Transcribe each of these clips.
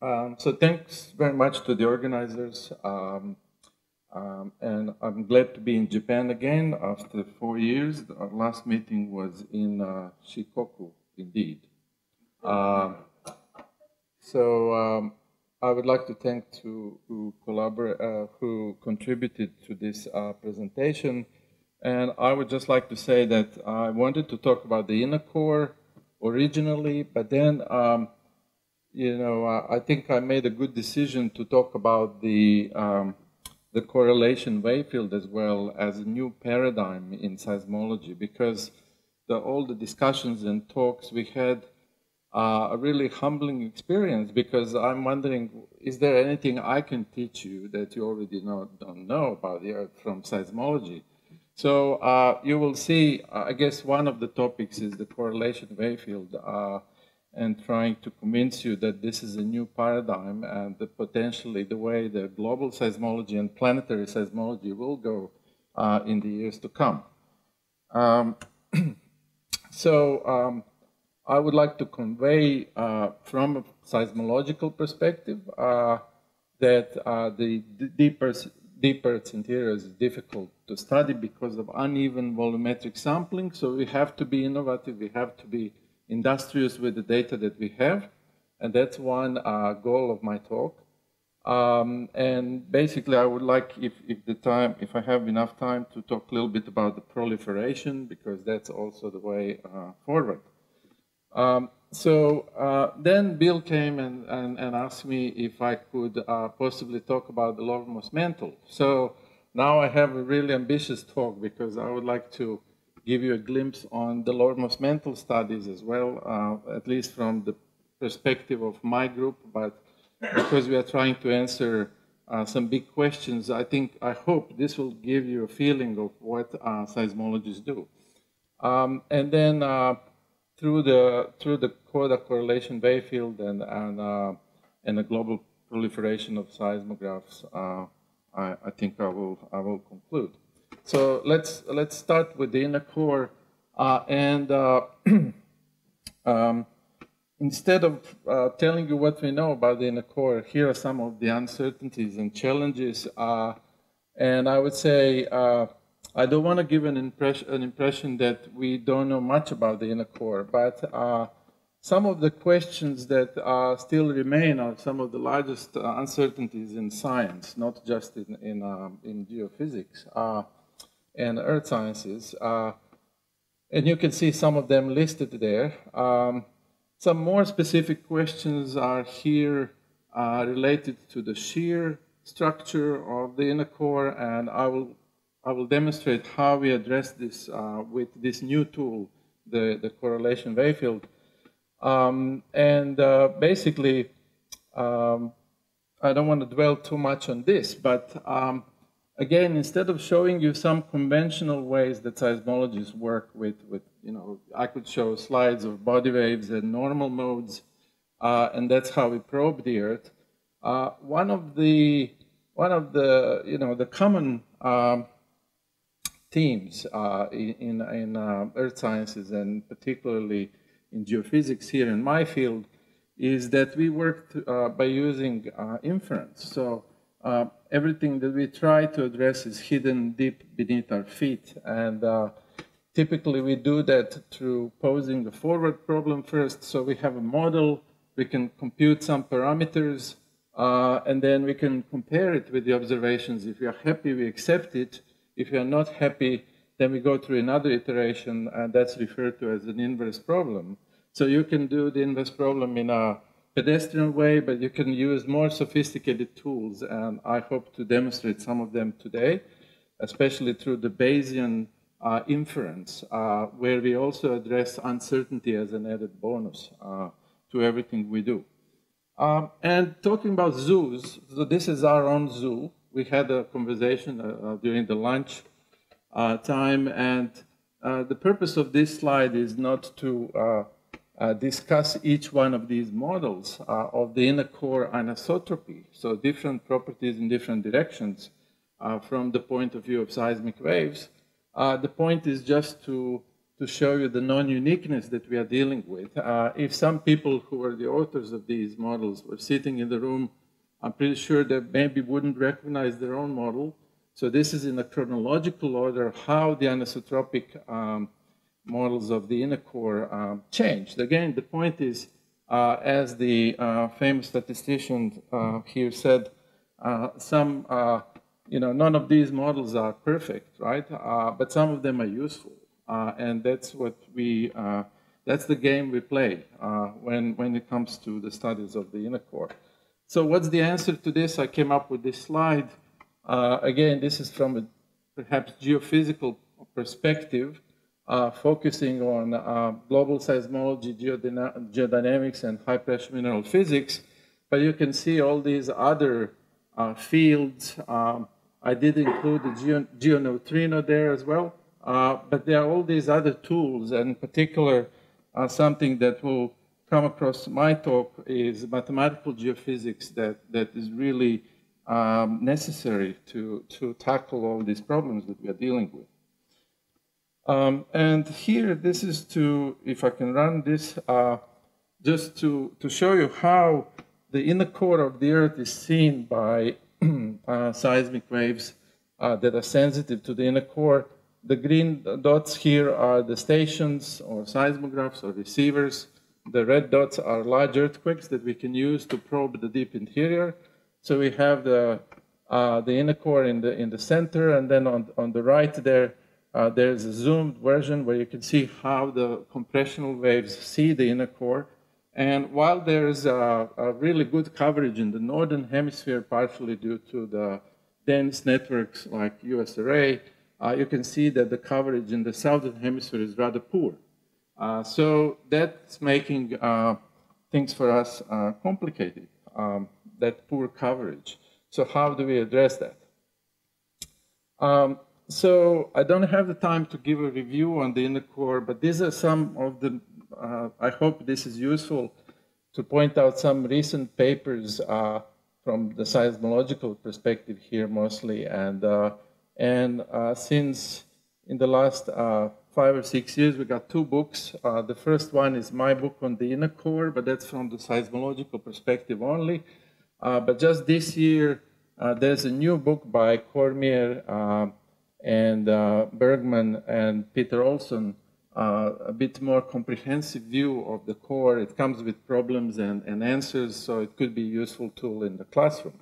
Um, so thanks very much to the organizers. Um, um, and I'm glad to be in Japan again after four years. Our last meeting was in uh, Shikoku, indeed. Uh, so um, I would like to thank to who collaborate, uh, who contributed to this uh, presentation. And I would just like to say that I wanted to talk about the inner core originally, but then um, you know, uh, I think I made a good decision to talk about the um, the correlation wave field as well as a new paradigm in seismology because the, all the discussions and talks we had uh, a really humbling experience because I'm wondering, is there anything I can teach you that you already know, don't know about the Earth from seismology? So uh, you will see, I guess one of the topics is the correlation wave field. And trying to convince you that this is a new paradigm and potentially the way the global seismology and planetary seismology will go uh, in the years to come. Um, so um, I would like to convey uh, from a seismological perspective uh, that uh, the deeper, Earth, deep Earth's interior is difficult to study because of uneven volumetric sampling. So we have to be innovative, we have to be industrious with the data that we have. And that's one uh, goal of my talk. Um, and basically, I would like, if, if the time, if I have enough time, to talk a little bit about the proliferation, because that's also the way uh, forward. Um, so uh, then Bill came and, and, and, asked me if I could uh, possibly talk about the Lowermost mantle. So now I have a really ambitious talk because I would like to give you a glimpse on the Lowermost mantle studies as well, uh, at least from the perspective of my group, but because we are trying to answer uh, some big questions, I think, I hope this will give you a feeling of what uh, seismologists do. Um, and then uh, through the through the CODA correlation wave field and and uh, and the global proliferation of seismographs, uh, I, I think I will I will conclude. So let's let's start with the inner core, uh, and uh, um, instead of uh, telling you what we know about the inner core, here are some of the uncertainties and challenges. Uh, and I would say uh, I don't want to give an impression an impression that we don't know much about the inner core, but uh, some of the questions that still remain are some of the largest uncertainties in science, not just in in, um, in geophysics and earth sciences. Uh, and you can see some of them listed there. Um, some more specific questions are here uh, related to the shear structure of the inner core, and I will, I will demonstrate how we address this uh, with this new tool, the, the correlation wave field. Um, and uh, basically, um, I don't want to dwell too much on this, but um, again, instead of showing you some conventional ways that seismologists work with, with you know, I could show slides of body waves and normal modes, uh, and that's how we probe the Earth. Uh, one of the one of the you know the common um, themes uh, in in uh, Earth sciences and particularly in geophysics here in my field is that we work uh, by using uh, inference. So uh, everything that we try to address is hidden deep beneath our feet. And uh, typically we do that through posing the forward problem first. So we have a model, we can compute some parameters, uh, and then we can compare it with the observations. If we are happy, we accept it. If we are not happy, then we go through another iteration, and that's referred to as an inverse problem. So you can do the inverse problem in a pedestrian way, but you can use more sophisticated tools, and I hope to demonstrate some of them today, especially through the Bayesian uh, inference, uh, where we also address uncertainty as an added bonus uh, to everything we do. Um, and talking about zoos, so this is our own zoo. We had a conversation uh, uh, during the lunch uh, time, and the purpose of this slide is not to uh, discuss each one of these models uh, of the inner core anisotropy, so different properties in different directions uh, from the point of view of seismic waves. Uh, the point is just to to show you the non-uniqueness that we are dealing with. Uh, if some people who were the authors of these models were sitting in the room, I'm pretty sure they maybe wouldn't recognize their own model. So this is in a chronological order how the anisotropic um, models of the inner core um, changed. Again, the point is, uh, as the uh, famous statistician uh, here said, uh, some, uh, you know, none of these models are perfect, right? Uh, but some of them are useful. Uh, and that's what we, uh, that's the game we play uh, when, when it comes to the studies of the inner core. So what's the answer to this? I came up with this slide. again, this is from a perhaps geophysical perspective, focusing on global seismology, geodynamics, and high pressure mineral physics. But you can see all these other uh, fields. Um, I did include the geo geoneutrino there as well. Uh, but there are all these other tools, and in particular, uh, something that will come across my talk is mathematical geophysics that, that is really um, necessary to, to tackle all these problems that we are dealing with. Um, and here, this is to, if I can run this, uh, just to, to show you how the inner core of the Earth is seen by uh, seismic waves uh, that are sensitive to the inner core the green dots here are the stations or seismographs or receivers. The red dots are large earthquakes that we can use to probe the deep interior. So we have the, uh, the inner core in the, in the center, and then on, on the right there, uh, there's a zoomed version where you can see how the compressional waves see the inner core. And while there's a, a really good coverage in the northern hemisphere, partially due to the dense networks like USArray, uh, you can see that the coverage in the southern hemisphere is rather poor. Uh, so that's making uh, things for us uh, complicated, um, that poor coverage. So how do we address that? Um, so I don't have the time to give a review on the inner core, but these are some of the, uh, I hope this is useful to point out some recent papers uh, from the seismological perspective here mostly, and and uh, since in the last uh, five or six years, we got two books. Uh, the first one is my book on the inner core, but that's from the seismological perspective only. Uh, but just this year, uh, there's a new book by Cormier uh, and Bergman and Peter Olson, a bit more comprehensive view of the core. It comes with problems and, and answers, so it could be a useful tool in the classroom.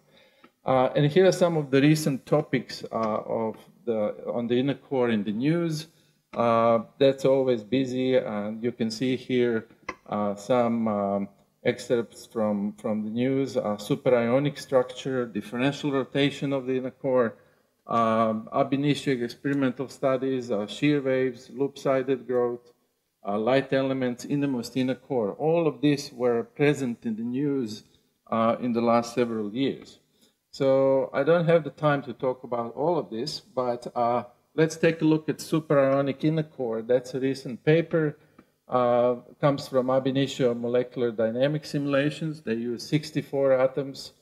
Uh, and here are some of the recent topics uh, of the, on the inner core in the news. Uh, that's always busy, and you can see here uh, some um, excerpts from, from the news, superionic structure, differential rotation of the inner core, um, ab initio experimental studies, uh, shear waves, lopsided growth, uh, light elements, innermost inner core. All of these were present in the news uh, in the last several years. So I don't have the time to talk about all of this, but uh, let's take a look at superionic inner core. That's a recent paper. Uh, comes from ab initio molecular dynamic simulations. They use 64 atoms,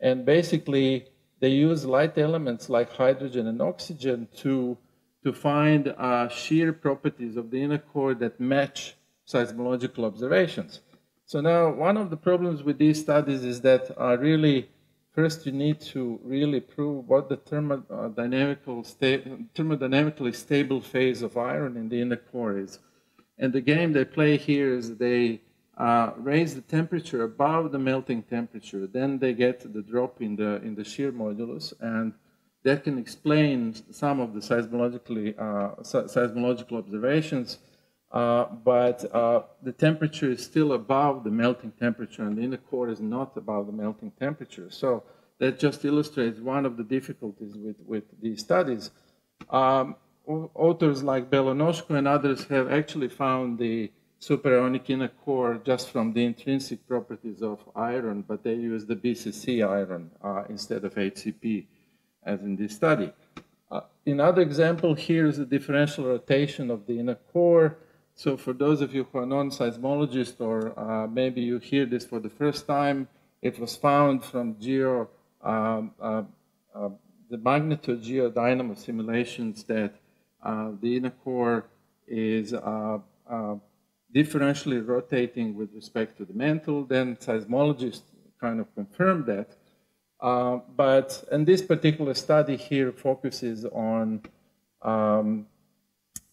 and basically they use light elements like hydrogen and oxygen to to find uh, shear properties of the inner core that match seismological observations. So now one of the problems with these studies is that uh, really First, you need to really prove what the thermodynamical sta thermodynamically stable phase of iron in the inner core is. And the game they play here is they uh, raise the temperature above the melting temperature. Then they get the drop in the, in the shear modulus, and that can explain some of the seismologically, uh, seismological observations uh, but uh, the temperature is still above the melting temperature, and the inner core is not above the melting temperature. So that just illustrates one of the difficulties with, with these studies. Um, authors like Belonoshko and others have actually found the superionic inner core just from the intrinsic properties of iron, but they use the BCC iron uh, instead of HCP, as in this study. Uh, another example here is the differential rotation of the inner core. So for those of you who are non-seismologists or uh, maybe you hear this for the first time, it was found from geo, um, uh, the magnitude geodynamo simulations that uh, the inner core is uh, uh, differentially rotating with respect to the mantle. Then seismologists kind of confirmed that. Uh, but in this particular study here focuses on um,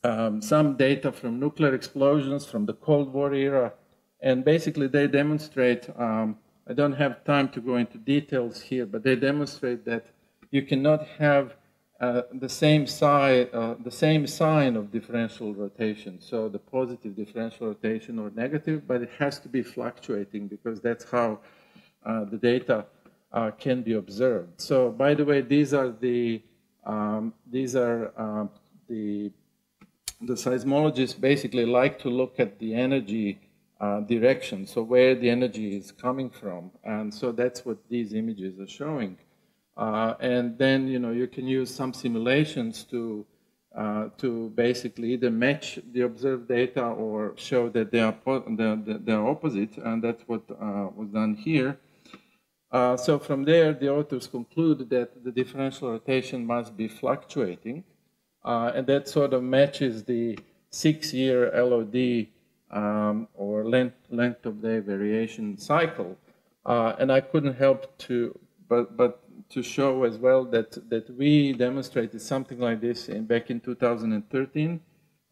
um, some data from nuclear explosions from the Cold War era. And basically they demonstrate, um, I don't have time to go into details here, but they demonstrate that you cannot have uh, the same sign, uh, the same sign of differential rotation. So the positive differential rotation or negative, but it has to be fluctuating because that's how uh, the data uh, can be observed. So by the way, these are the um, these are uh, the the seismologists basically like to look at the energy uh, direction, so where the energy is coming from, and so that's what these images are showing. Uh, and then you know you can use some simulations to uh, to basically either match the observed data or show that they are they are opposite, and that's what uh, was done here. Uh, so from there, the authors conclude that the differential rotation must be fluctuating, uh, and that sort of matches the six-year LOD um, or length, length of day variation cycle. And I couldn't help to, but, but to show as well that, that we demonstrated something like this in, back in 2013,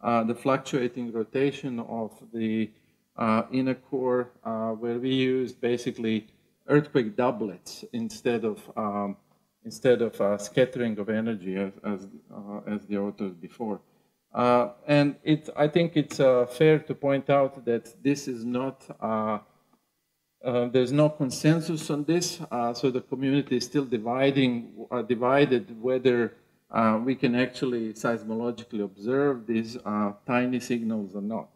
uh, the fluctuating rotation of the uh, inner core, uh, where we used basically earthquake doublets instead of um, instead of uh, scattering of energy as as, uh, as the authors before. And it, I think it's fair to point out that this is not uh, there's no consensus on this, uh, so the community is still dividing, uh, divided whether uh, we can actually seismologically observe these uh, tiny signals or not.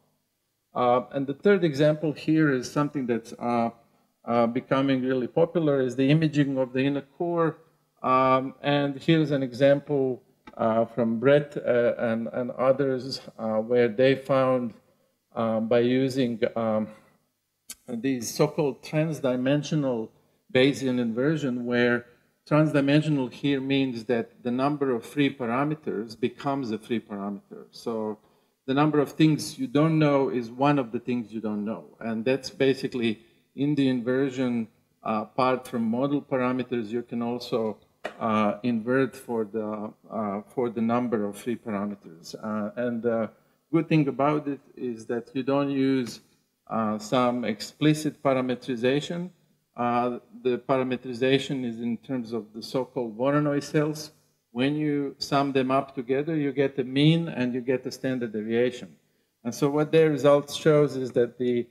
and the third example here is something that's becoming really popular is the imaging of the inner core. Um, and here's an example from Brett and, and, others where they found by using um, these so-called transdimensional Bayesian inversion where transdimensional here means that the number of free parameters becomes a free parameter. So the number of things you don't know is one of the things you don't know. And that's basically in the inversion uh, part from model parameters, you can also uh, invert for the, uh, for the number of free parameters. Uh, and the good thing about it is that you don't use uh, some explicit parametrization. Uh, the parametrization is in terms of the so-called Voronoi cells. When you sum them up together, you get a mean and you get a standard deviation. And so what their results shows is that the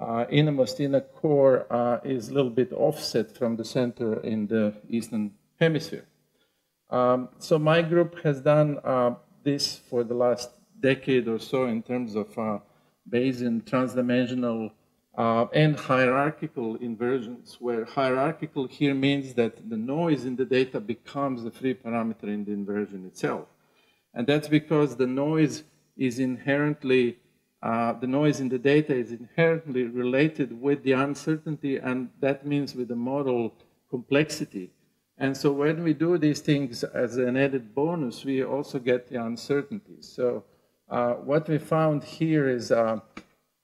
uh, innermost inner core uh, is a little bit offset from the center in the eastern hemisphere. Um, so my group has done uh, this for the last decade or so in terms of uh, Bayesian transdimensional uh, and hierarchical inversions, where hierarchical here means that the noise in the data becomes the free parameter in the inversion itself. And that's because the noise is inherently, uh, the noise in the data is inherently related with the uncertainty, and that means with the model complexity. And so when we do these things as an added bonus, we also get the uncertainty. So what we found here is uh,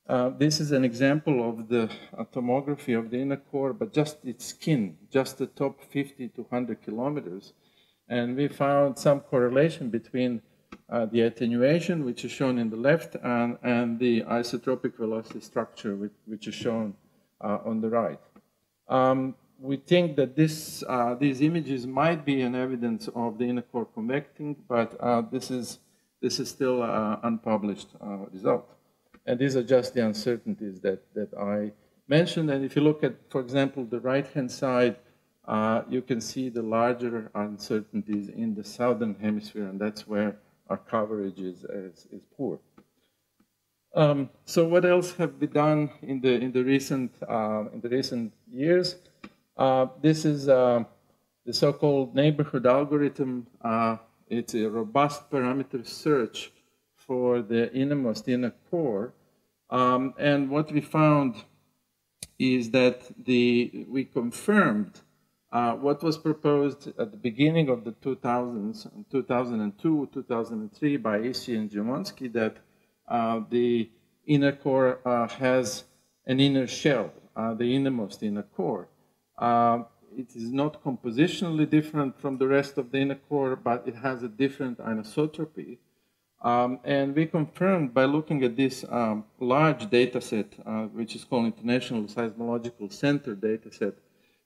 uh, this is an example of the tomography of the inner core, but just its skin, just the top 50 to 100 kilometers. And we found some correlation between uh, the attenuation, which is shown in the left, and, and the isotropic velocity structure, which, which is shown uh, on the right. Um, we think that this, uh, these images might be an evidence of the inner core convecting, but this is this is still an unpublished uh, result. And these are just the uncertainties that, that I mentioned. And if you look at, for example, the right-hand side, uh, you can see the larger uncertainties in the southern hemisphere, and that's where our coverage is, is, is poor. Um, so what else have we done in the, in the, recent, uh, in the recent years? Uh, this is uh, the so-called neighborhood algorithm uh, it's a robust parameter search for the innermost inner core. Um, and what we found is that the, we confirmed uh, what was proposed at the beginning of the 2000s, 2002, 2003 by Ishii and Dziewonski, that uh, the inner core uh, has an inner shell, uh, the innermost inner core. It is not compositionally different from the rest of the inner core, but it has a different anisotropy. Um, and we confirmed by looking at this um, large data set, uh, which is called International Seismological Center data set.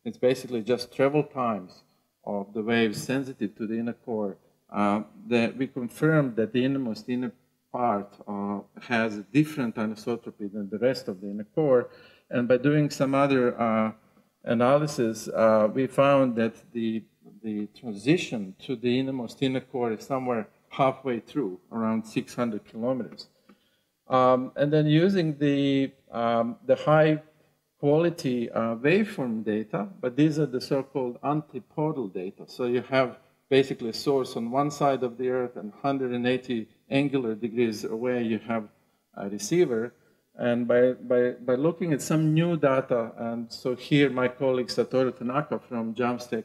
It's basically just travel times of the waves sensitive to the inner core. Uh, that we confirmed that the innermost inner part uh, has a different anisotropy than the rest of the inner core. And by doing some other uh, analysis, uh, we found that the, the transition to the innermost inner core is somewhere halfway through, around 600 kilometers. Um, and then using the, um, the high quality uh, waveform data, but these are the so-called antipodal data. So you have basically a source on one side of the Earth and 180 angular degrees away you have a receiver. And by, by, by looking at some new data, and so here my colleague Satoru Tanaka from Jamstec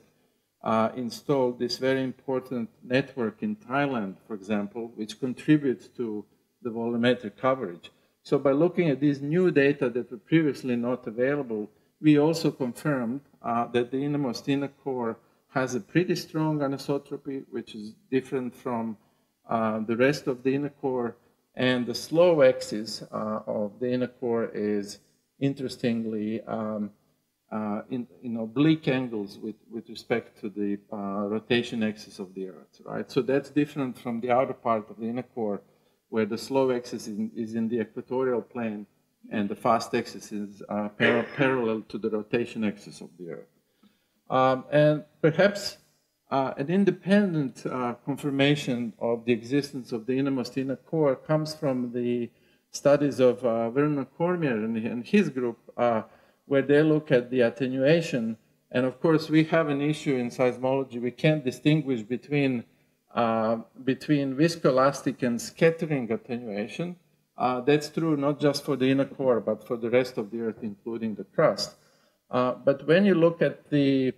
uh, installed this very important network in Thailand, for example, which contributes to the volumetric coverage. So by looking at these new data that were previously not available, we also confirmed uh, that the innermost inner core has a pretty strong anisotropy, which is different from uh, the rest of the inner core. And the slow axis uh, of the inner core is interestingly um, uh, in, in, oblique angles with, with respect to the uh, rotation axis of the Earth, right? So that's different from the outer part of the inner core, where the slow axis is in, is in the equatorial plane and the fast axis is uh, par parallel to the rotation axis of the Earth. Um, and perhaps uh, an independent uh, confirmation of the existence of the innermost inner core comes from the studies of uh, Vernon Cormier and, and his group, uh, where they look at the attenuation. And of course, we have an issue in seismology. We can't distinguish between, uh, between viscoelastic and scattering attenuation. Uh, that's true not just for the inner core, but for the rest of the Earth, including the crust. but when you look at the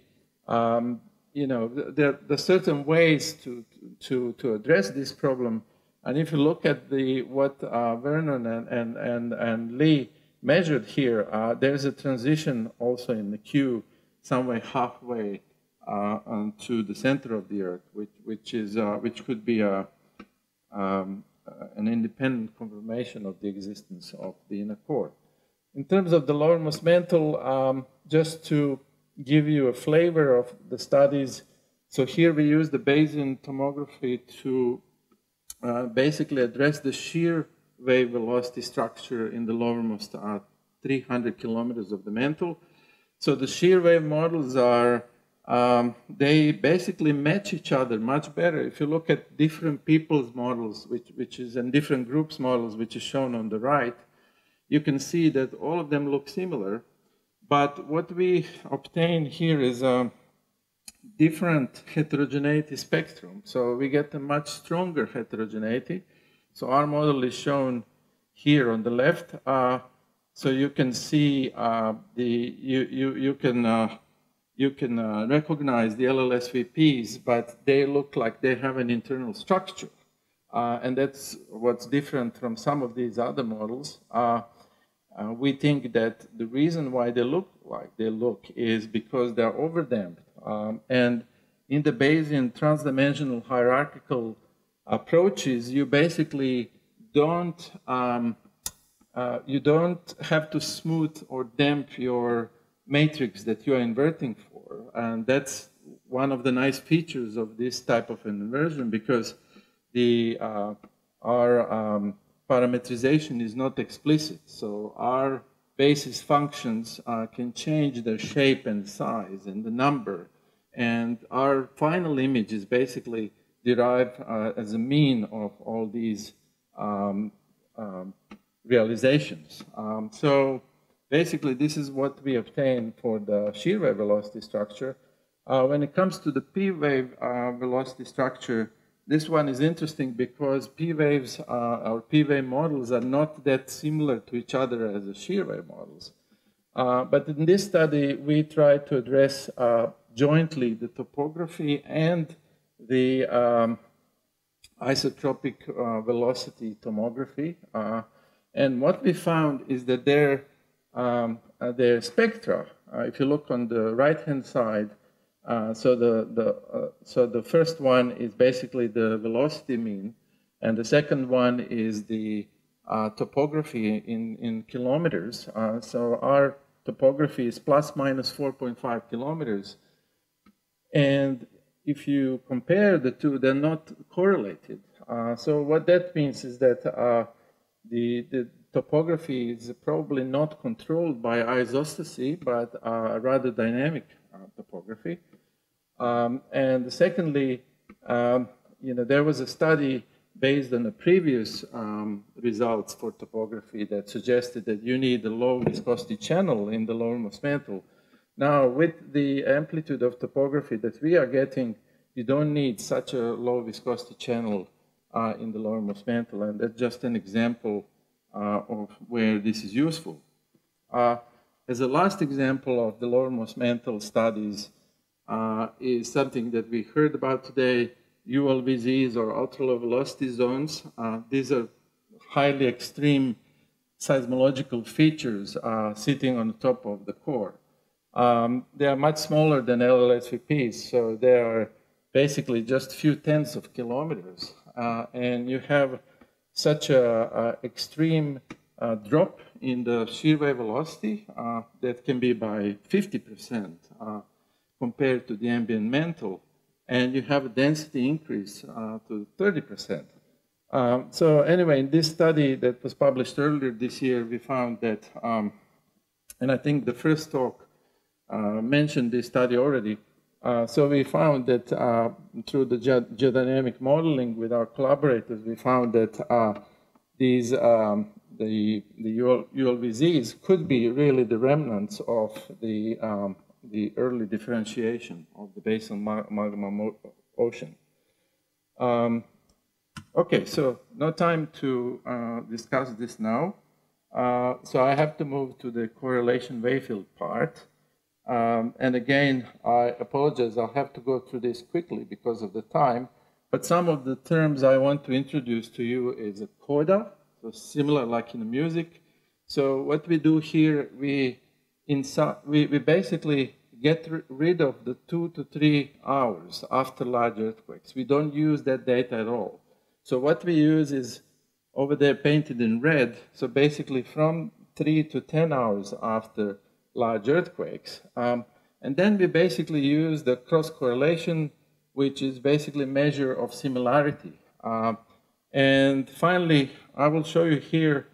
um, you know, there, are certain ways to, to, to address this problem. And if you look at the, what uh, Vernon and, and, and, and Lee measured here, uh, there's a transition also in the Q somewhere halfway uh, to the center of the Earth, which, which, is, uh, which could be a, um, an independent confirmation of the existence of the inner core. In terms of the lowermost mantle, um, just to give you a flavor of the studies. So here we use the Bayesian tomography to uh, basically address the shear wave velocity structure in the lowermost uh, 300 kilometers of the mantle. So the shear wave models are, um, they basically match each other much better. If you look at different people's models, which, which is, and different groups models, which is shown on the right, you can see that all of them look similar. But what we obtain here is a different heterogeneity spectrum. So we get a much stronger heterogeneity. So our model is shown here on the left. Uh, so you can see uh, the you you you can uh, you can uh, recognize the LLSVPs, but they look like they have an internal structure, uh, and that's what's different from some of these other models. Uh, we think that the reason why they look like they look is because they're overdamped. Um, and in the Bayesian transdimensional hierarchical approaches, you basically don't um, uh, you don't have to smooth or damp your matrix that you are inverting for, and that's one of the nice features of this type of inversion because the uh, our um, parametrization is not explicit. So our basis functions uh, can change their shape and size and the number. And our final image is basically derived uh, as a mean of all these um, um, realizations. Um, so basically, this is what we obtain for the shear wave velocity structure. Uh, when it comes to the P wave uh, velocity structure, this one is interesting because P waves, uh, or P wave models are not that similar to each other as the shear wave models. Uh, but in this study, we tried to address uh, jointly the topography and the, um, isotropic uh, velocity tomography. Uh, and what we found is that their, um, uh, their spectra, uh, if you look on the right-hand side, uh, so, the, the, uh, so the first one is basically the velocity mean, and the second one is the topography in, in kilometers. so our topography is plus minus 4.5 kilometers. And if you compare the two, they're not correlated. Uh, so what that means is that uh, the, the topography is probably not controlled by isostasy, but uh, rather dynamic uh, topography. Um, and secondly, um, you know, there was a study based on the previous um, results for topography that suggested that you need a low viscosity channel in the lowermost mantle. Now, with the amplitude of topography that we are getting, you don't need such a low viscosity channel uh, in the lowermost mantle, and that's just an example uh, of where this is useful. Uh, as a last example of the lowermost mantle studies uh, is something that we heard about today, ULVZs or ultra-low velocity zones. Uh, these are highly extreme seismological features uh, sitting on top of the core. Um, they are much smaller than LLSVPs, so they are basically just a few tenths of kilometers. Uh, and you have such a, extreme uh, drop in the shear wave velocity uh, that can be by 50% uh, compared to the ambient mantle and you have a density increase uh, to 30%. Um, so anyway, in this study that was published earlier this year, we found that, um, and I think the first talk uh, mentioned this study already. Uh, so we found that uh, through the ge geodynamic modeling with our collaborators, we found that uh, these um, the the ULVZs could be really the remnants of the um, the early differentiation of the basal magma ocean. Um, okay, so no time to uh, discuss this now. Uh, so I have to move to the correlation wavefield part. Um, and again, I apologize, I'll have to go through this quickly because of the time. But some of the terms I want to introduce to you is a coda, so similar like in the music. So what we do here, we, we, we basically get rid of the two to three hours after large earthquakes. We don't use that data at all. So what we use is over there painted in red. So basically from three to 10 hours after large earthquakes. Um, and then we basically use the cross correlation, which is basically measure of similarity. Uh, and finally, I will show you here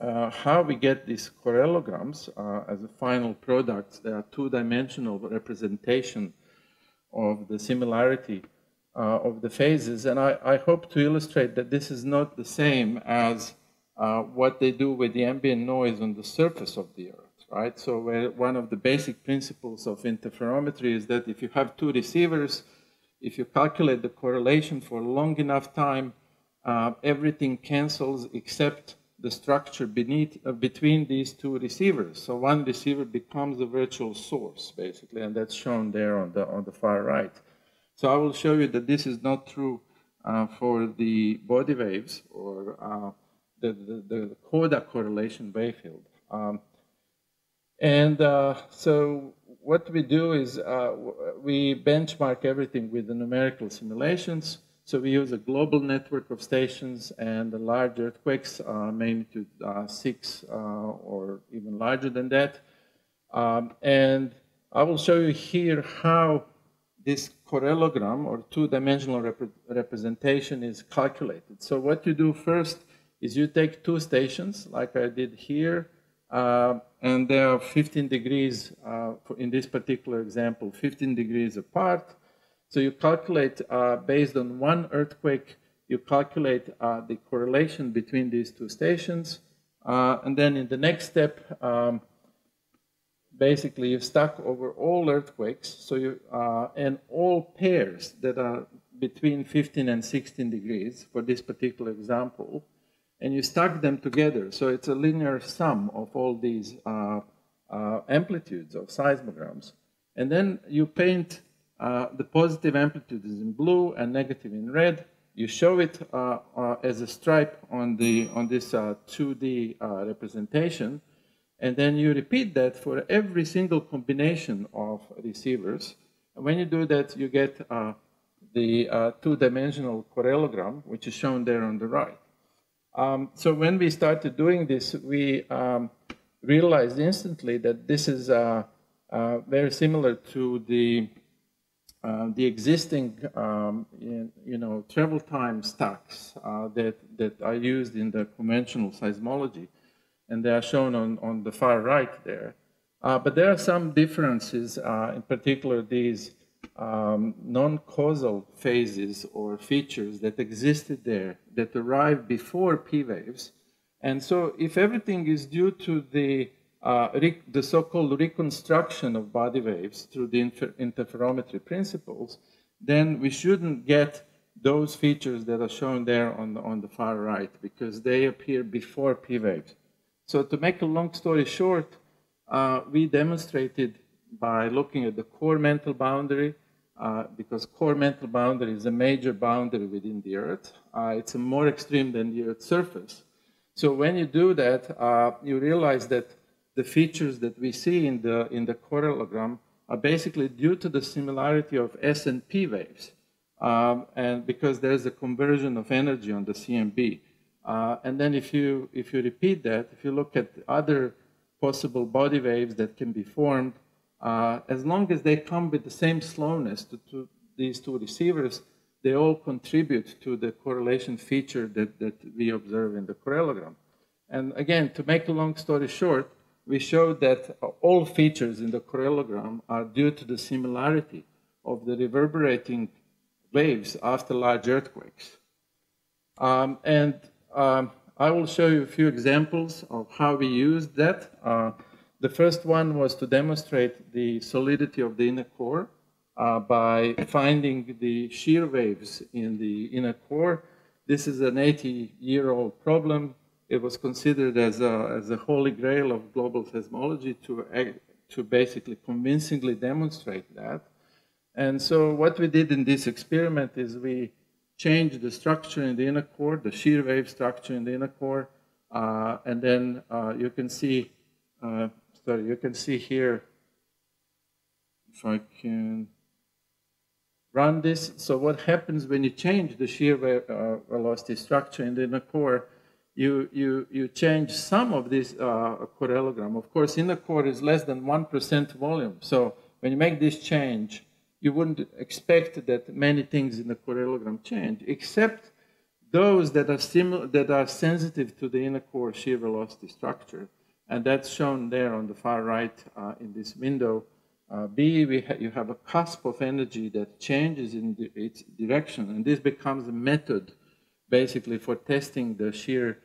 uh, how we get these correlograms uh, as a final product. They are two-dimensional representation of the similarity uh, of the phases. And I, I, hope to illustrate that this is not the same as uh, what they do with the ambient noise on the surface of the Earth, right? So one of the basic principles of interferometry is that if you have two receivers, if you calculate the correlation for long enough time, uh, everything cancels except the structure beneath, uh, between these two receivers. So one receiver becomes the virtual source, basically, and that's shown there on the, on the far right. So I will show you that this is not true uh, for the body waves or uh, the, the, the, CODA correlation wave field. Um, and uh, so what we do is uh, we benchmark everything with the numerical simulations. So we use a global network of stations and the large earthquakes, uh, magnitude uh, six uh, or even larger than that. Um, and I will show you here how this correlogram or two-dimensional rep representation is calculated. So what you do first is you take two stations, like I did here, uh, and they are 15 degrees, uh, in this particular example, 15 degrees apart. So you calculate uh, based on one earthquake, you calculate uh, the correlation between these two stations. Uh, and then in the next step, um, basically you stack over all earthquakes so you, uh, and all pairs that are between 15 and 16 degrees for this particular example. And you stack them together. So it's a linear sum of all these uh, uh, amplitudes of seismograms. And then you paint uh, the positive amplitude is in blue and negative in red. you show it uh, uh, as a stripe on, the, on this 2D uh, representation, and then you repeat that for every single combination of receivers. And when you do that, you get the two-dimensional correlogram, which is shown there on the right. Um, so when we started doing this, we um, realized instantly that this is uh, uh, very similar to the uh, the existing, um, in, you know, travel time stacks uh, that, that are used in the conventional seismology, and they are shown on, on the far right there. Uh, but there are some differences, uh, in particular these um, non-causal phases or features that existed there that arrived before P waves. And so if everything is due to the uh, the so-called reconstruction of body waves through the inter interferometry principles, then we shouldn't get those features that are shown there on the, on the far right because they appear before P waves. So to make a long story short, uh, we demonstrated by looking at the core mantle boundary, uh, because core mantle boundary is a major boundary within the Earth. Uh, it's more extreme than the Earth's surface. So when you do that, uh, you realize that the features that we see in the, in the correlogram are basically due to the similarity of S and P waves. Um, and because there's a conversion of energy on the CMB. Uh, and then if you, if you repeat that, if you look at other possible body waves that can be formed, uh, as long as they come with the same slowness to, to, these two receivers, they all contribute to the correlation feature that, that we observe in the correlogram. And again, to make a long story short, we showed that all features in the correlogram are due to the similarity of the reverberating waves after large earthquakes. Um, and um, I will show you a few examples of how we used that. Uh, the first one was to demonstrate the solidity of the inner core uh, by finding the shear waves in the inner core. This is an 80-year-old problem it was considered as a, as a holy grail of global seismology to, to basically convincingly demonstrate that. And so what we did in this experiment is we changed the structure in the inner core, the shear wave structure in the inner core, uh, and then uh, you can see, uh, sorry, you can see here, if I can run this. So what happens when you change the shear wave, uh, velocity structure in the inner core you, you, you change some of this uh, correlogram. Of course, inner core is less than 1% volume. So when you make this change, you wouldn't expect that many things in the correlogram change, except those that are, that are sensitive to the inner core shear velocity structure. And that's shown there on the far right uh, in this window. Uh, B, ha you have a cusp of energy that changes in its direction. And this becomes a method basically for testing the shear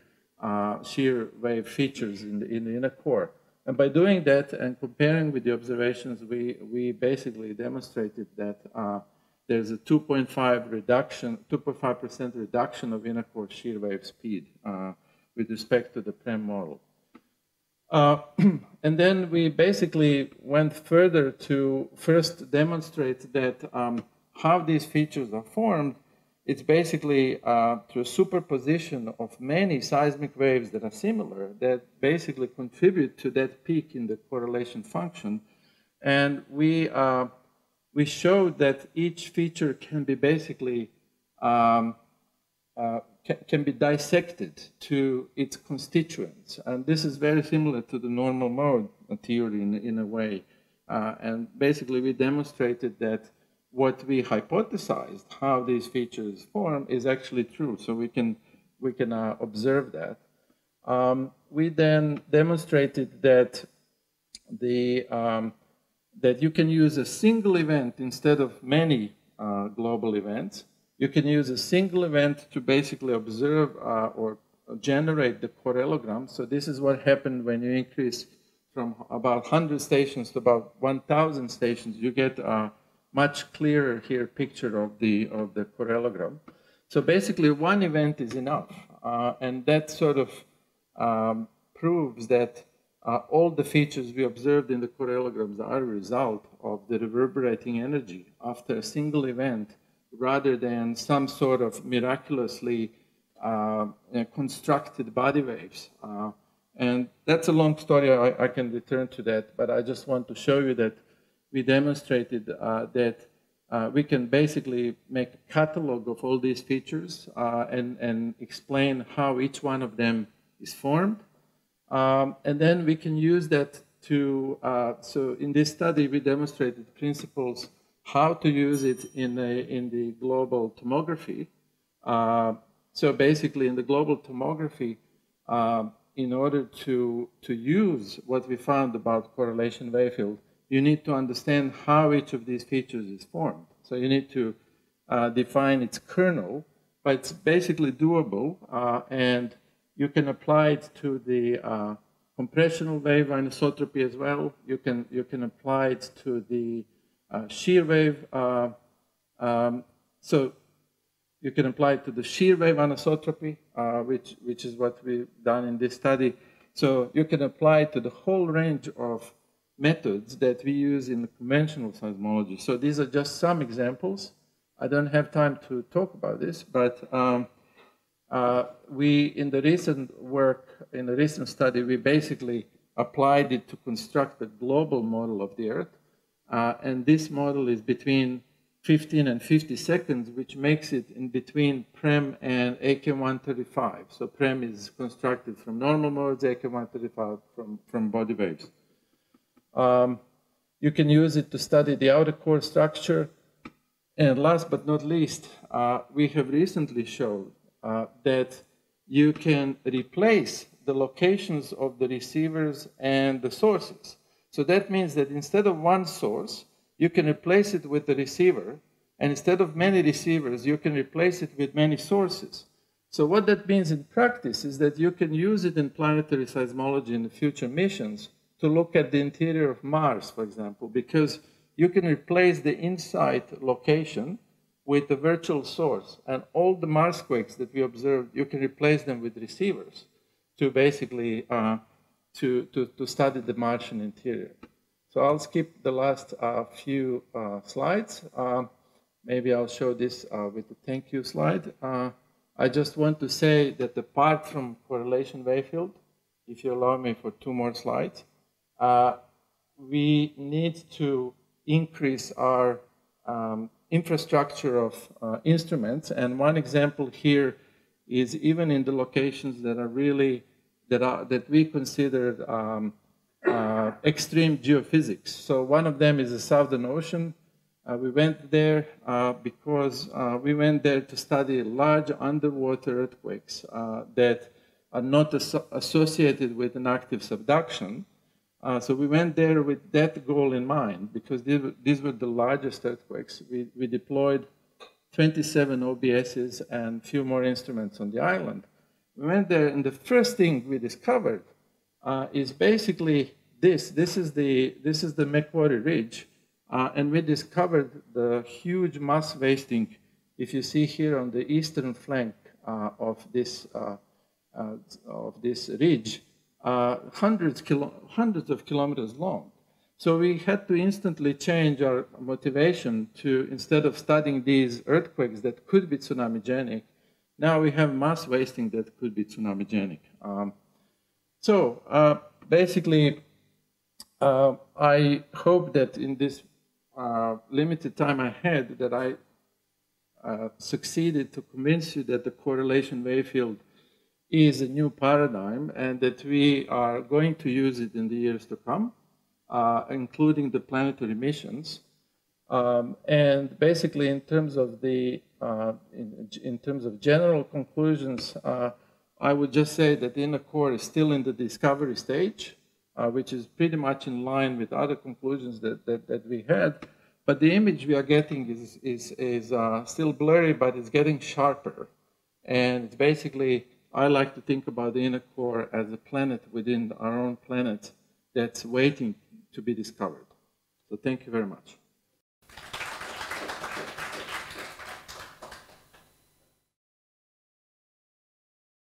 uh, shear wave features in the, in the inner core. And by doing that and comparing with the observations, we, we basically demonstrated that uh, there's a 2.5 reduction, 2.5% reduction of inner core shear wave speed uh, with respect to the PREM model. Uh, and then we basically went further to first demonstrate that um, how these features are formed it's basically uh, through a superposition of many seismic waves that are similar that basically contribute to that peak in the correlation function. And we, uh, we showed that each feature can be basically, um, uh, can, can, be dissected to its constituents. And this is very similar to the normal mode theory in, in a way. Uh, and basically we demonstrated that what we hypothesized, how these features form, is actually true. So we can, we can uh, observe that. Um, we then demonstrated that, the, um, that you can use a single event instead of many uh, global events. You can use a single event to basically observe uh, or generate the correlogram. So this is what happened when you increase from about 100 stations to about 1,000 stations. You get uh, much clearer here picture of the, of the correlogram. So basically one event is enough. Uh, and that sort of um, proves that uh, all the features we observed in the correlograms are a result of the reverberating energy after a single event rather than some sort of miraculously uh, constructed body waves. Uh, and that's a long story, I, I, can return to that, but I just want to show you that we demonstrated uh, that uh, we can basically make a catalog of all these features uh, and, and explain how each one of them is formed. Um, and then we can use that to, so in this study we demonstrated principles how to use it in, a, in the global tomography. Uh, so basically in the global tomography, uh, in order to, to use what we found about correlation wave field, you need to understand how each of these features is formed. So you need to uh, define its kernel, but it's basically doable, uh, and you can apply it to the uh, compressional wave anisotropy as well. You can, you can apply it to the uh, shear wave. Uh, um, so you can apply it to the shear wave anisotropy, uh, which, which is what we've done in this study. So you can apply it to the whole range of methods that we use in the conventional seismology. So these are just some examples. I don't have time to talk about this, but um, uh, we, in the recent work, in the recent study, we basically applied it to construct a global model of the Earth. Uh, and this model is between 15 and 50 seconds, which makes it in between PREM and AK-135. So PREM is constructed from normal modes, AK-135 from, from body waves. Um, you can use it to study the outer core structure. And last but not least, uh, we have recently shown uh, that you can replace the locations of the receivers and the sources. So that means that instead of one source, you can replace it with the receiver. And instead of many receivers, you can replace it with many sources. So what that means in practice is that you can use it in planetary seismology in future missions to look at the interior of Mars, for example, because you can replace the InSight location with the virtual source. And all the Mars quakes that we observed, you can replace them with receivers to basically uh, to, to, to study the Martian interior. So I'll skip the last uh, few uh, slides. Uh, maybe I'll show this uh, with the thank you slide. Uh, I just want to say that apart from correlation wave field, if you allow me for two more slides, uh, we need to increase our um, infrastructure of instruments. And one example here is even in the locations that are really, that, are, that we consider um, uh, extreme geophysics. So one of them is the Southern Ocean. Uh, we went there uh, because uh, we went there to study large underwater earthquakes uh, that are not as associated with an active subduction. Uh, so we went there with that goal in mind because these were, the largest earthquakes. We, we deployed 27 OBSs and a few more instruments on the island. We went there, and the first thing we discovered uh, is basically this. This is the, this is the Macquarie Ridge. Uh, and we discovered the huge mass wasting, if you see here on the eastern flank uh, of, this, uh, uh, of this ridge, uh, hundreds, kilo, hundreds of kilometers long. So we had to instantly change our motivation to, instead of studying these earthquakes that could be tsunamigenic, now we have mass wasting that could be tsunamigenic. Um, so uh, basically, uh, I hope that in this uh, limited time I had that I uh, succeeded to convince you that the correlation wave field is a new paradigm and that we are going to use it in the years to come, uh, including the planetary missions. Um, and basically, in terms of the uh, in, in, terms of general conclusions, I would just say that the inner core is still in the discovery stage, uh, which is pretty much in line with other conclusions that, that, that we had. But the image we are getting is, is, is uh, still blurry, but it's getting sharper. And it's basically, I like to think about the inner core as a planet within our own planet that's waiting to be discovered. So thank you very much.